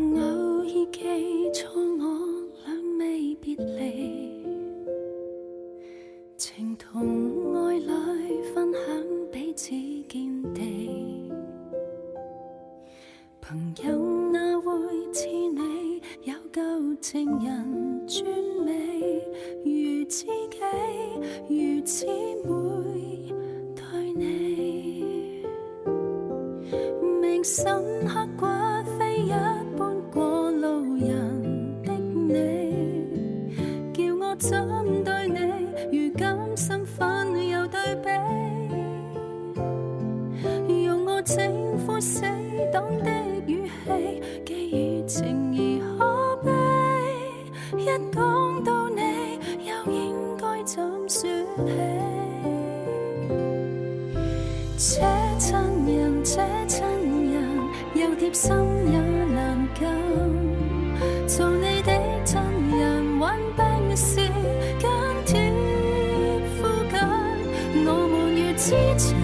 偶尔记错我俩未别离。有情人尊美，如知己，如此妹待你。明心刻骨，非一般过路人的你，叫我怎对你？如今身份又对比，用我称呼死党的。这亲人，这亲人，又贴心也难禁。做你的亲人，患病时更贴肤紧。我们如知亲，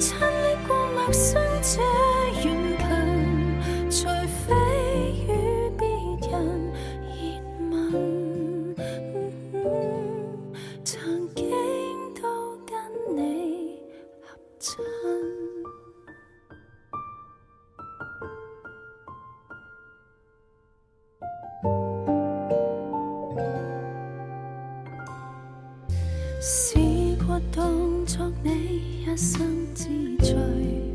亲历过陌生。试过当作你一生之最。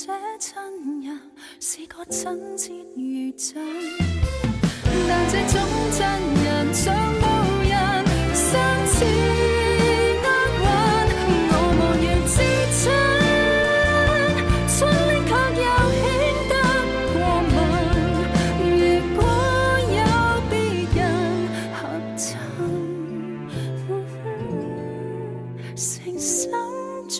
这亲人是个亲切如真，但这种真人像无人，相似厄运。我望言自春，春令却又轻得过问。如果有别人合衬，诚心祝。